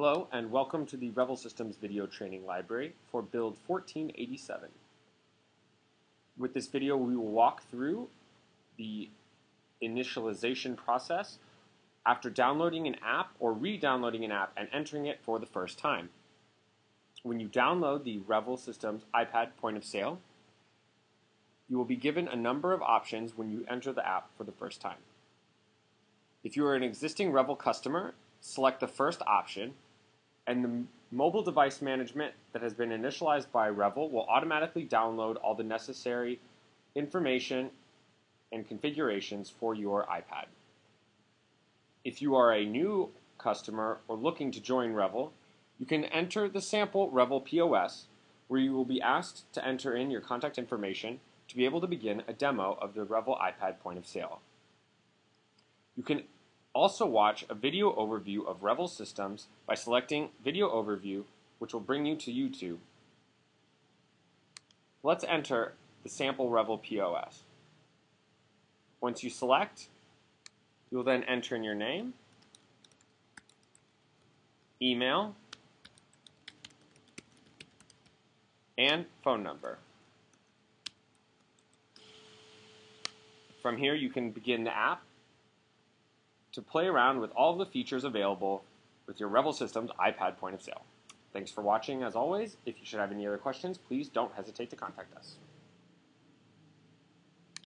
Hello and welcome to the Revel Systems video training library for build 1487. With this video we will walk through the initialization process after downloading an app or re-downloading an app and entering it for the first time. When you download the Revel Systems iPad point of sale, you will be given a number of options when you enter the app for the first time. If you are an existing Revel customer, select the first option, and the mobile device management that has been initialized by Revel will automatically download all the necessary information and configurations for your iPad. If you are a new customer or looking to join Revel, you can enter the sample Revel POS, where you will be asked to enter in your contact information to be able to begin a demo of the Revel iPad point of sale. You can also watch a video overview of Revel systems by selecting Video Overview, which will bring you to YouTube. Let's enter the sample Revel POS. Once you select, you'll then enter in your name, email, and phone number. From here, you can begin the app to play around with all of the features available with your Revel Systems iPad point of sale. Thanks for watching as always. If you should have any other questions, please don't hesitate to contact us.